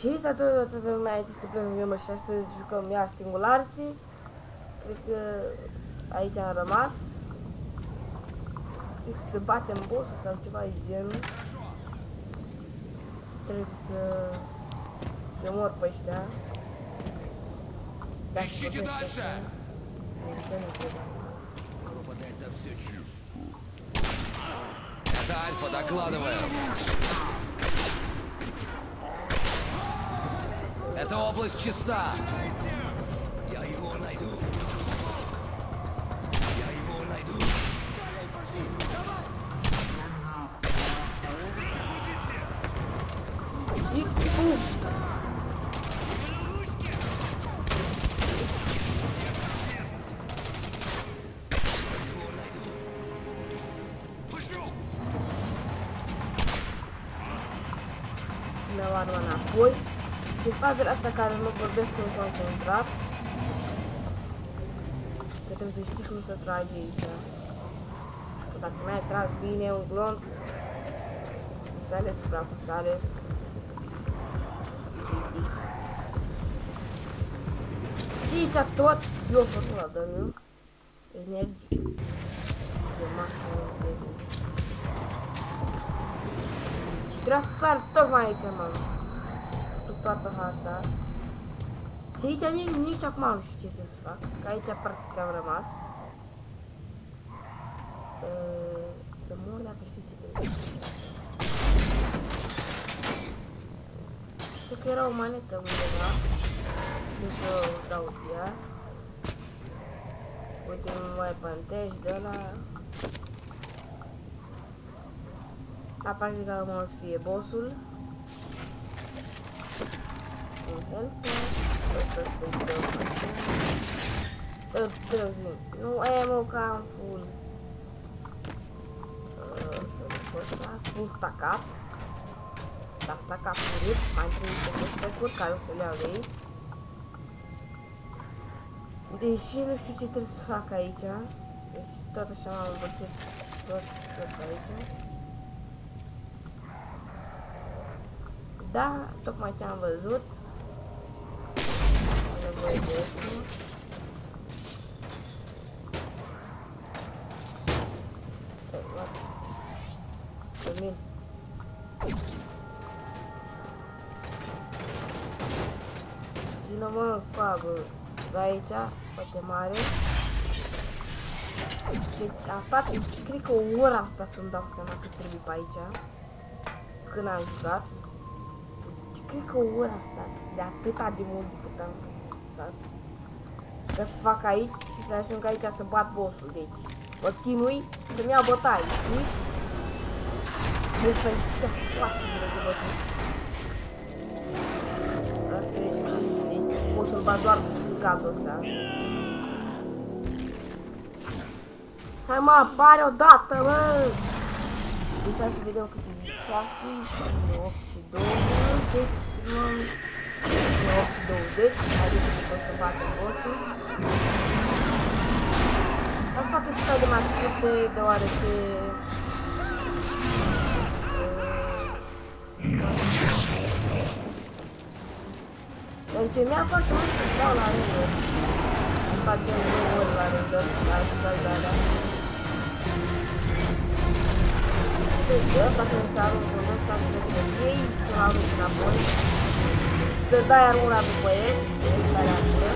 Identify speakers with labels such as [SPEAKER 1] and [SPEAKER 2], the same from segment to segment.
[SPEAKER 1] Și salut toată lumea aici este Plămân Gamer și astăzi jucăm iar Singularity. Cred că aici am rămas. Cred că să batem bossul sau ceva de genul. Trebuie să să mor pe ăștia. Dacă
[SPEAKER 2] Ищите
[SPEAKER 1] găsesc
[SPEAKER 2] дальше!
[SPEAKER 1] ăștia, nici nu trebuie să-
[SPEAKER 2] Робота, это все чушь. Это Альфа, докладываю. Эта область чиста. Я его найду. Я его найду.
[SPEAKER 1] Икс, фу! Să-mi Și fazele astea care nu vorbesc sunt concentrat. Că trebuie să știi cum să tragi aici. Că dacă n-ai tras bine un glonț, înțeles, prea fost ales. Și aici tot eu făcut la domnul. Energic. E masă energic. Și trebuie să sar tocmai aici, mă. Cu toată harta. Și aici nici, nici acum nu știu ce să fac. Că aici practic am rămas. Uh, Să mor dacă știu ce trebuie. Știu că era o manetă undeva. Nu să o dau pe ea. Uite, nu mai pantej de la. A practic acum o să fie bossul. Un helper. Ăsta să-i dau așa. Dă, târziu. Nu, ammo că am full. Uh, Să nu pot să spun stacat. Dar stacat urât. Mai trebuie să mă strecuri care o să le iau de aici. Deși nu știu ce trebuie să fac aici. Deci tot așa m-am învățat tot, tot aici. Da, tocmai ce am văzut. Cămin. Vină mă, pagă. De aici, foarte mare. Deci am stat, cred că o oră asta să-mi dau seama că trebuie pe aici. Când am jucat. Deci cred că o oră asta, de atâta de mult de cât am stat. Ca să fac aici și să ajung aici să bat bossul. Deci mă chinui să-mi iau bătaie, știi? Deci să-i stea foarte bine de bătut. Asta este, deci pot să-l bat doar cu gatul ăsta. Hai mă, apare odată, mă! Deci hai să vedem cât e ceasul și 8 și 20, deci filmăm 8 și 20, adică că o să batem bossul. Asta fac episoade mai scurte, deoarece Deci mi-a foarte mult să stau la rândă. Facem două ori la rândă, la episoadele Deci, bă, dacă să arunc un ăsta, trebuie să iei și să-l arunci înapoi. Să dai armura după el, să dai armură.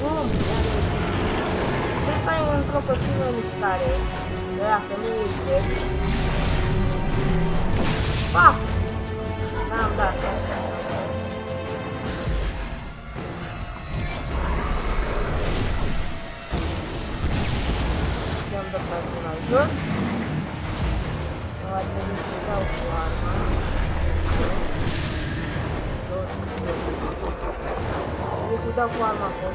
[SPEAKER 1] Bum, iar Trebuie să stai într-o continuă mișcare. Dacă nu ești drept, Fac! N-am dat. I-am dat pe la jos. Nu ar trebui să dau cu arma. Trebuie să dau cu arma pe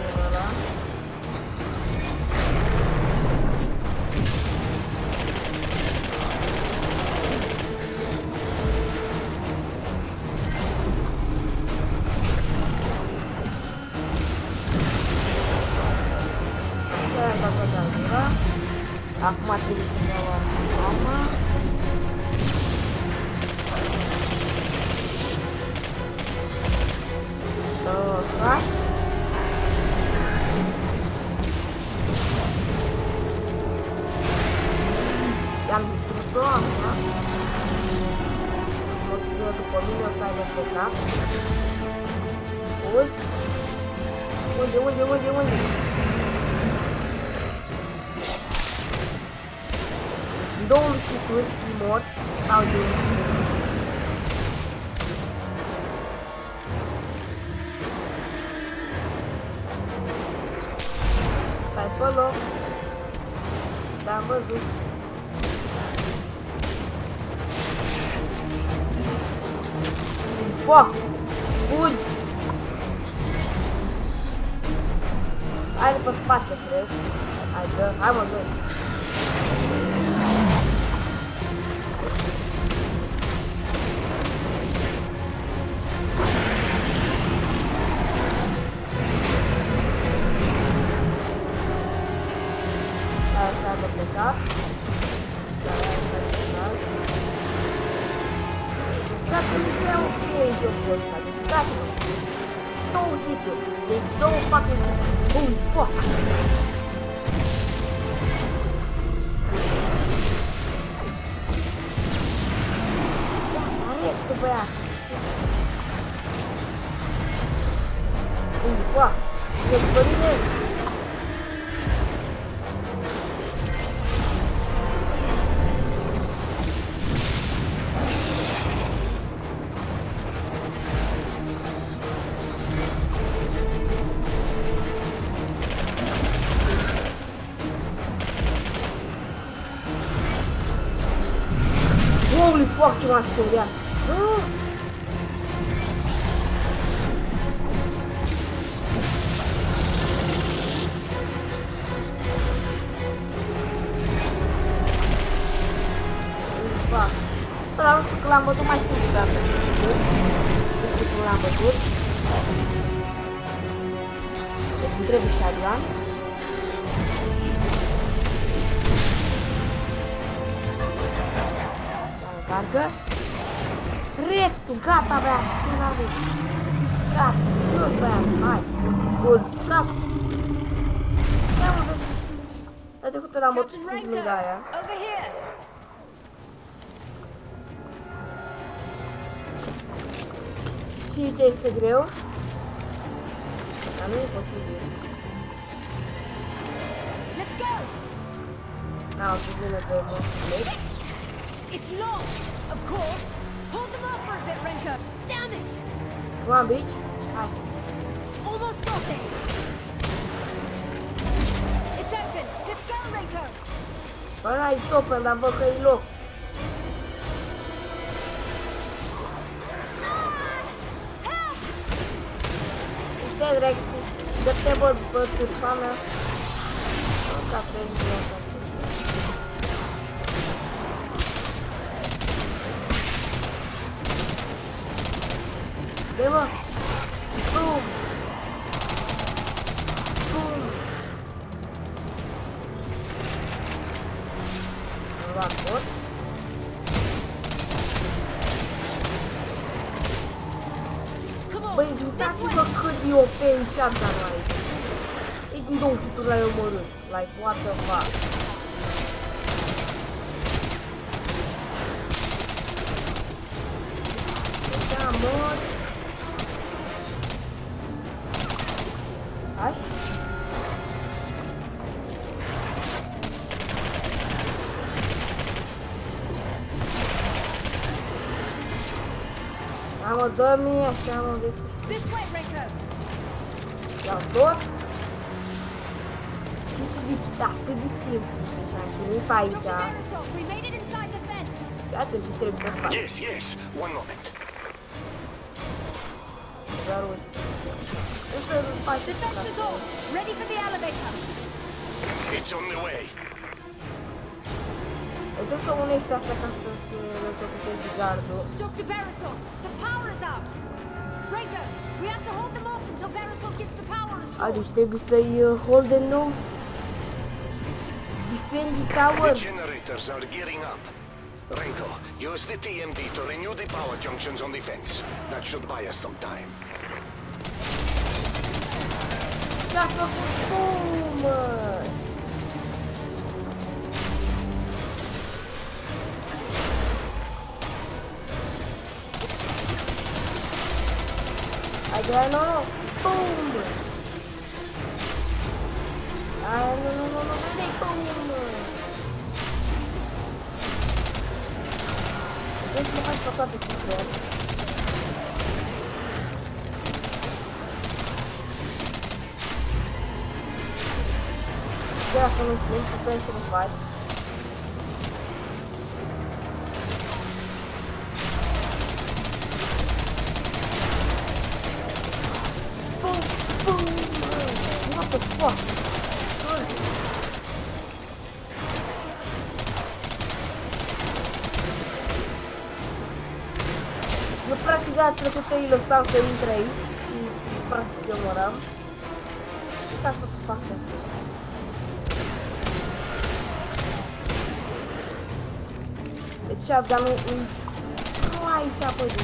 [SPEAKER 1] omul Stai pe loc. Da, am văzut. Foc! Fugi! Hai de pe spate, cred. Ok jocul ăsta, deci dați-mă. Două hituri, deci două fucking Bum, fuck. Arrestă, băiat. Bum, fuck. E după Holy fuck, ce m-a speriat! Ah! Holy fuck. Bă, dar nu știu că l-am văzut mai știu de dată. Nu știu cum l-am văzut. Deci îmi trebuie șalion. Încarcă. Rectul, gata, băiat, ce n-avem. Gata, jos, băiat, hai. Bun, gata. Ce am văzut? Dar de câte l-am bătut
[SPEAKER 3] Captain
[SPEAKER 1] fix
[SPEAKER 3] Raincoat,
[SPEAKER 1] lângă aia.
[SPEAKER 3] over here.
[SPEAKER 1] Și ce este greu? Dar nu e posibil.
[SPEAKER 3] Let's go.
[SPEAKER 1] N-am o să vină de monstru.
[SPEAKER 3] It's launched, of course. Hold them off for a bit, Renko. Damn it!
[SPEAKER 1] Come on, bitch. Hai.
[SPEAKER 3] Almost got it. It's open. Let's go, Renko.
[SPEAKER 1] Bă, n-ai open, dar văd că e loc.
[SPEAKER 3] Help!
[SPEAKER 1] Uite, direct. Dă-te, bă, bă, turfa mea. Ca să De bă! Bum! Bum! Am luat tot.
[SPEAKER 3] Come on.
[SPEAKER 1] Băi,
[SPEAKER 3] this
[SPEAKER 1] uitați-vă
[SPEAKER 3] way.
[SPEAKER 1] cât e OP încearcă aici. E din două hituri l-ai omorât. Like, what the fuck? Da, mor. Iau tot. Și ce de atât de simplu. Deci am chinuit aici.
[SPEAKER 3] Dr. Beresov, we made it inside the fence.
[SPEAKER 1] Iată ce trebuie să fac.
[SPEAKER 4] Yes, yes. One moment.
[SPEAKER 1] Doar uite. Trebuie
[SPEAKER 3] The fence is on. Ready for the elevator.
[SPEAKER 4] It's on the way.
[SPEAKER 1] Trebuie să unești asta ca să se recapiteze gardul.
[SPEAKER 3] Dr. Beresov, the power is out. Renko, we have to hold them off until Beresov gets the power
[SPEAKER 1] A,
[SPEAKER 3] restored.
[SPEAKER 1] deci trebuie să-i uh, hold the nou. Defend the tower.
[SPEAKER 4] The generators are gearing up. Renko, use the TMD to renew the power junctions on the fence. That should buy us some time.
[SPEAKER 1] tá com mano. Agora não, não. Pumba. Ah, não, não, não, não. Virei é pumba. Eu não posso tocar desse. Secret. Chiar dacă nu știu, putem să-l faci. Boom, boom. What the fuck? Eu practic de trecută îi lăsam să intre aici și practic eu moram. Și ca Deci aveam un... un- Nu aici, apoi de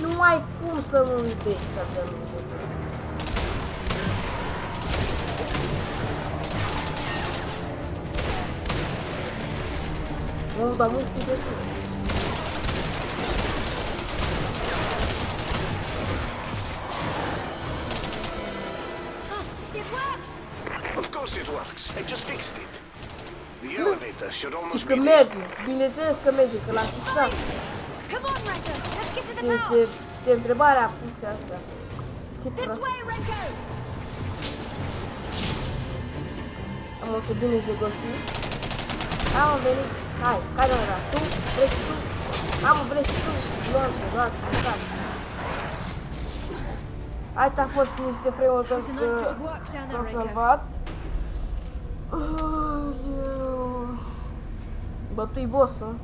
[SPEAKER 1] Nu ai cum să nu vezi să avem lucrul ăsta. Nu, dar mult timp destul.
[SPEAKER 4] I just fixed it. The elevator should
[SPEAKER 1] Și
[SPEAKER 4] almost
[SPEAKER 1] că
[SPEAKER 4] be there.
[SPEAKER 1] merge, bineînțeles că merge, că l-am fixat.
[SPEAKER 3] Come on, Renko! Let's get to the
[SPEAKER 1] Ce,
[SPEAKER 3] tower!
[SPEAKER 1] ce, ce întrebare a pus și asta? Ce
[SPEAKER 3] This
[SPEAKER 1] prost.
[SPEAKER 3] way, Renko!
[SPEAKER 1] Am o să bine jegosi. Am venit. Hai, care era? Tu? Vrei și tu? Am vrei și tu? Luați, luați, luați. Aici a fost niște frame-uri
[SPEAKER 3] It was a
[SPEAKER 1] că
[SPEAKER 3] nice bit of work down there,
[SPEAKER 1] s-au
[SPEAKER 3] Renko.
[SPEAKER 1] salvat. Bătui boss-ul.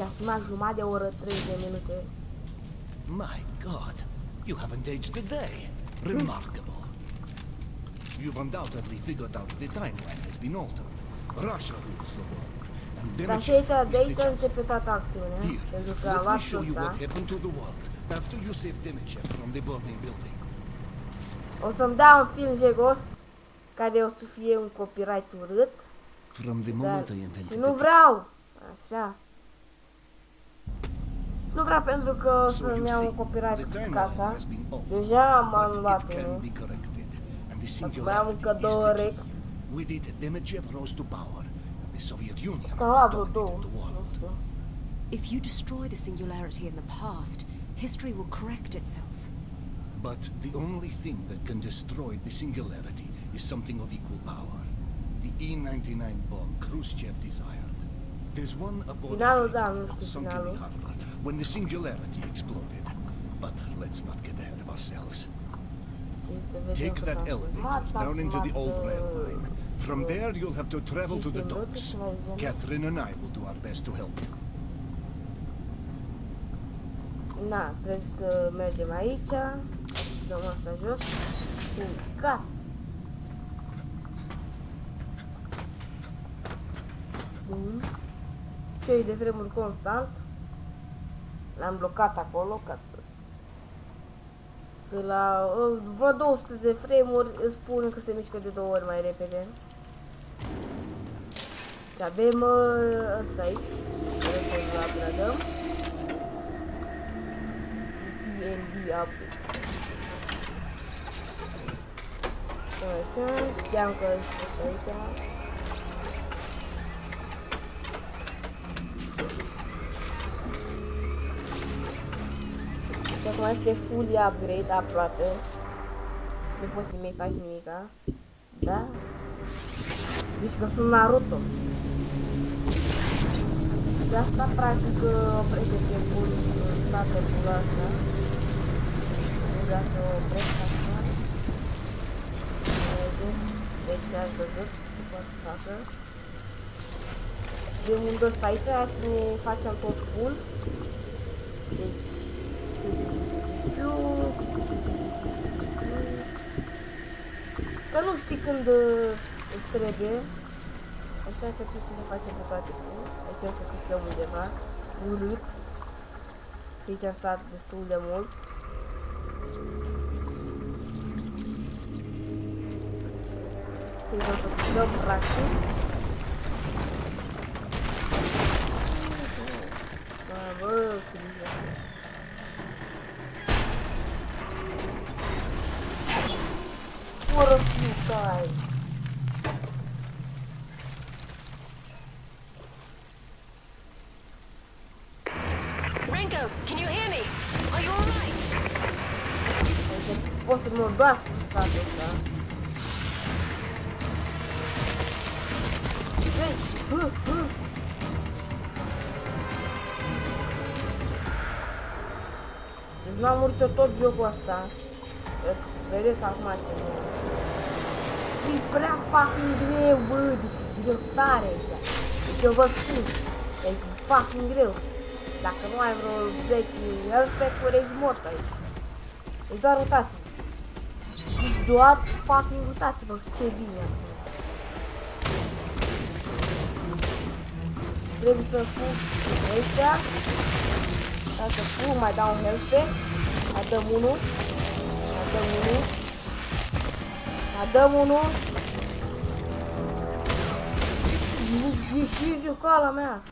[SPEAKER 1] A filmat jumătate de oră, 30 de minute.
[SPEAKER 2] My God, you haven't aged a day. Remarkable. You've undoubtedly figured out the timeline has been altered. Russia rules the world. And
[SPEAKER 1] Dar și aici, de
[SPEAKER 2] is
[SPEAKER 1] aici
[SPEAKER 2] the chancellor.
[SPEAKER 1] toată acțiunea.
[SPEAKER 2] Here,
[SPEAKER 1] Pentru că am
[SPEAKER 2] let me
[SPEAKER 1] luat
[SPEAKER 2] show you
[SPEAKER 1] ăsta.
[SPEAKER 2] what happened to the world after you saved Demechev from the burning building.
[SPEAKER 1] O să-mi dau un film jegos care o să fie un copyright urât.
[SPEAKER 2] From the
[SPEAKER 1] Dar,
[SPEAKER 2] moment I
[SPEAKER 1] și
[SPEAKER 2] invented
[SPEAKER 1] nu
[SPEAKER 2] the
[SPEAKER 1] vreau. Așa. Nu vreau pentru că o
[SPEAKER 2] So
[SPEAKER 1] să-mi
[SPEAKER 2] you
[SPEAKER 1] iau
[SPEAKER 2] see,
[SPEAKER 1] un copyright
[SPEAKER 2] the
[SPEAKER 1] cu
[SPEAKER 2] timeline
[SPEAKER 1] casa.
[SPEAKER 2] has been altered,
[SPEAKER 1] Deja am
[SPEAKER 2] but
[SPEAKER 1] anulat
[SPEAKER 2] it can
[SPEAKER 1] unul.
[SPEAKER 2] be corrected. And the
[SPEAKER 1] Acum mai am
[SPEAKER 2] singularity
[SPEAKER 1] încă
[SPEAKER 2] is
[SPEAKER 1] două
[SPEAKER 2] the key.
[SPEAKER 1] rect.
[SPEAKER 2] With it, Demechev rose to power, and the Soviet Union
[SPEAKER 1] Că am luat vreo două.
[SPEAKER 2] dominated the
[SPEAKER 1] Nu
[SPEAKER 2] world.
[SPEAKER 1] știu.
[SPEAKER 5] If you destroy the singularity in the past, history will correct itself.
[SPEAKER 2] But the only thing that can destroy the singularity is something of equal power. The E-99 bomb Khrushchev desired. There's one aboard
[SPEAKER 1] Finalul,
[SPEAKER 2] a
[SPEAKER 1] da,
[SPEAKER 2] freighter
[SPEAKER 1] nu știu
[SPEAKER 2] sunk in the harbor when the singularity exploded. But let's not get ahead of ourselves.
[SPEAKER 1] Și să vedem
[SPEAKER 2] Take that elevator down into the old rail line. From there, you'll have to travel to the docks.
[SPEAKER 1] și mai zile.
[SPEAKER 2] Catherine and I will do our best to help you.
[SPEAKER 1] Na, trebuie să mergem aici. Dăm asta jos. Și gata. Bun. Cei de vremuri constant. L-am blocat acolo ca să... Că la uh, vreo 200 de frame-uri îți spune că se mișcă de două ori mai repede. Și avem uh, ăsta aici. Trebuie să-l upgradăm. TND upgrade. Așa, știam că este aici. Și acum este full upgrade aproape. Nu poți să-mi faci nimica. Da? Deci că sunt Naruto. Și asta practic oprește timpul în toată pula asta. Nu vreau să o opresc așa. Deci ați văzut ce poate să facă. De unde ăsta aici să ne facem tot full. Deci... Că nu știi când uh, îți trebuie. Așa că trebuie să le facem pe toate full. Aici o să clicăm undeva. Urât. Și aici am stat destul de mult. Ты должен все прошить. Порос летай. Deci m-am murit eu tot jocul ăsta. Să vedeți acum ce nu. E prea fucking greu, bă, deci e greu tare aici. Deci eu vă spun, deci e fucking greu. Dacă nu ai vreo 10 health pack-uri, ești mort aici. Deci doar uitați-vă. Doar fucking uitați-vă ce vine acum. Trebuie să fug ăștia. Ca să fug, mai dau un health pack. Mai dăm unul. Mai dăm unul. Mai dăm unul. Ieșiți-o cala mea.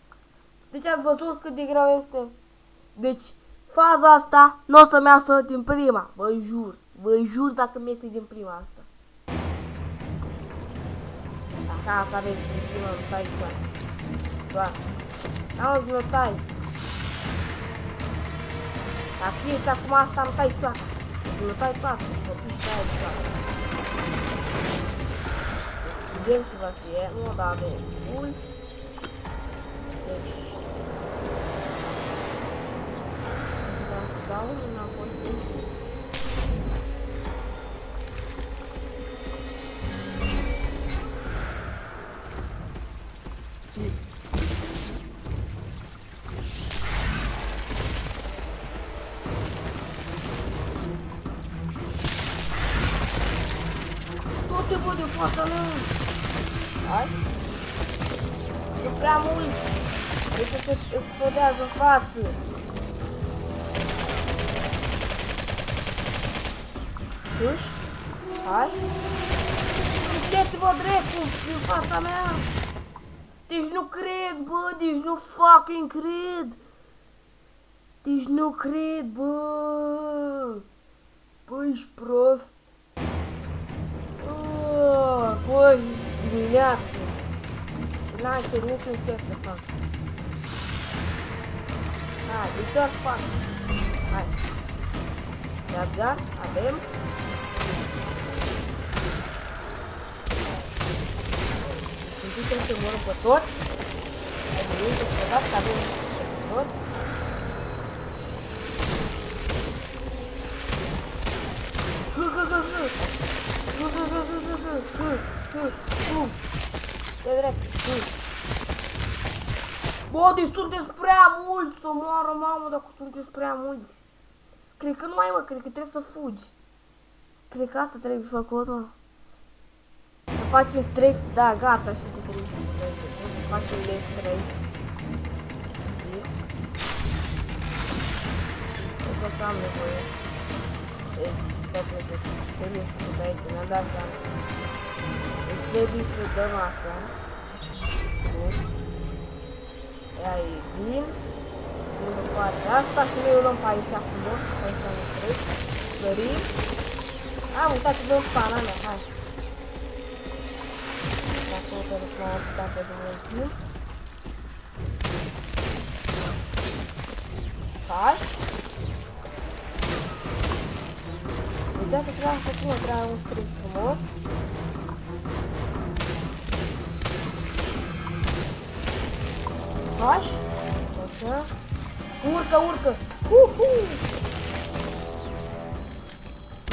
[SPEAKER 1] Deci ați văzut cât de greu este? Deci, faza asta nu o să-mi iasă din prima. Vă jur. Vă jur dacă mi iese din prima asta. Dacă asta aveți din prima, nu stai doar. Doar. N-auzi, nu tai. Dacă este acum asta, nu tai cioaca. Nu tai toată. Mă piși tai cioaca. Deschidem și va fi, nu, dar avem full. Deci, vreau să dau înapoi pe tot te văd în fața mea. Hai. E prea mult. Cred că te explodează în față. Puși. Hai. Duceți-vă drept în fața mea. Deci nu cred, bă, deci nu fucking cred. Deci nu cred, bă. Bă, ești prost. Oh, bă, ești dimineață. Și n-am niciun chef să fac. Hai, deci doar fac. Hai. Shotgun, avem. Deci trebuie să mărăm pe toți. Hai, bine, să dați că avem pe toți. Hă, hă, hă, hă, hă, hă. De drept, hă. Bă, deci sunteți prea mulți să moară, mamă, dacă sunteți prea mulți. Cred că nu mai, mă, cred că trebuie să fugi. Cred că asta trebuie făcut, mă. Să faci un strafe, da, gata, și tu trebuie să strafe. Trebuie să faci un de strafe. Deci o să am nevoie. Deci, pentru ce trebuie făcut aici, mi-am dat seama. Deci trebuie să dăm asta. Bun. Ea e bine. Bun în partea asta și noi o luăm pe aici frumos. Stai să ne trec. Sărim. Am uitat să dăm pana mea, hai. Dacă o trebuie să m-am apucat pe mult timp. Hai. Uitați că trebuie să cum trebuie un strig frumos. Hai. Așa. Urcă, urcă. Uhu.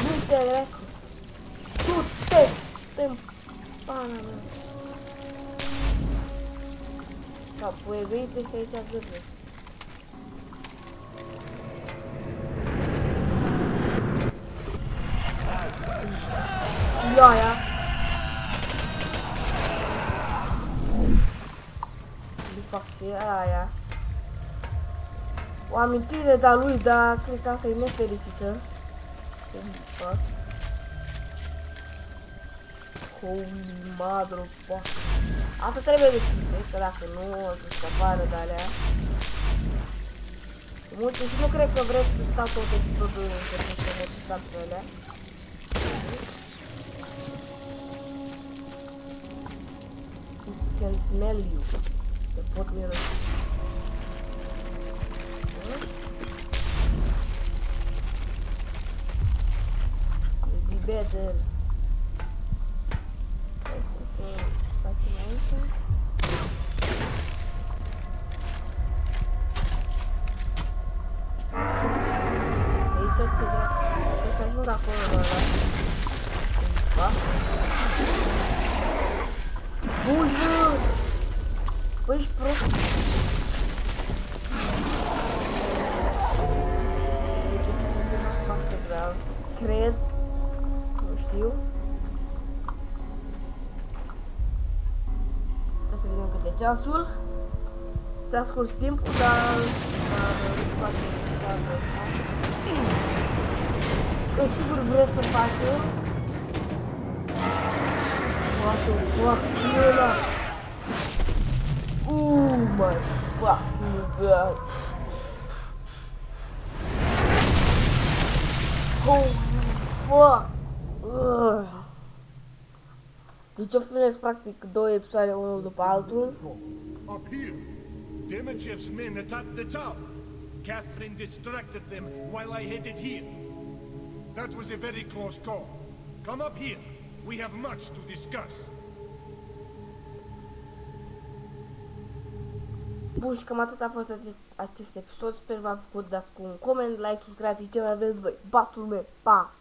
[SPEAKER 1] Nu te dracu. Tu te. Te pana mea. Ca puegăit este aici gârle. Ia, ia. De fapt, ce era aia? O amintire de-a lui, dar cred că asta e nefericită. Ce fac? Holy mother fuck. Asta trebuie deschisă, că dacă nu o să se apară de alea. Multe și nu cred că vreți să stau tot episodul în niște motivații alea. Can smell you. Te pot mirosi. Will be better. Hai să să facem aici. Și aici ce dracu? Trebuie să ajung acolo la ăla. Cumva. Fugi, bă! Bă, ești prost. Deci o să fie ceva foarte grav. Cred. Nu știu. Trebuie să vedem cât e ceasul. Ți-a scurs timpul, dar... dar nu face dar, Că sigur vreți să o facem. What the fuck, ce e Holy fuck. Ugh. Deci o filmez practic două episoade unul după altul.
[SPEAKER 2] Up here. Demachev's men attacked the tower. Catherine distracted them while I headed here. That was a very close call. Come up here. We have much to discuss.
[SPEAKER 1] Bun, și cam atât a fost acest, acest episod. Sper v-a plăcut, dați cu un coment, like, subscribe și ce mai vreți voi. Bastul meu, pa!